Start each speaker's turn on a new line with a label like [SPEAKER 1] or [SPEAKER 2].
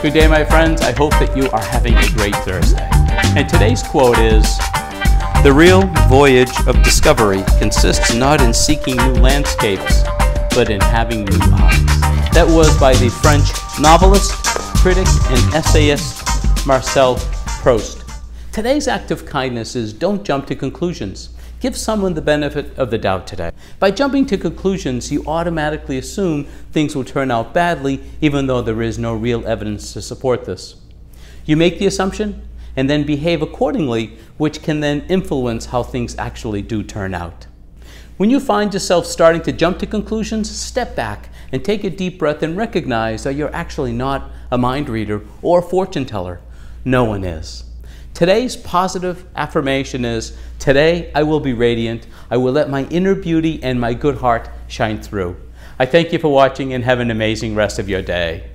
[SPEAKER 1] Good day, my friends. I hope that you are having a great Thursday. And today's quote is The real voyage of discovery consists not in seeking new landscapes, but in having new eyes. That was by the French novelist, critic, and essayist Marcel Proust. Today's act of kindness is don't jump to conclusions. Give someone the benefit of the doubt today. By jumping to conclusions, you automatically assume things will turn out badly, even though there is no real evidence to support this. You make the assumption and then behave accordingly, which can then influence how things actually do turn out. When you find yourself starting to jump to conclusions, step back and take a deep breath and recognize that you're actually not a mind reader or a fortune teller. No one is. Today's positive affirmation is Today I will be radiant. I will let my inner beauty and my good heart shine through. I thank you for watching and have an amazing rest of your day.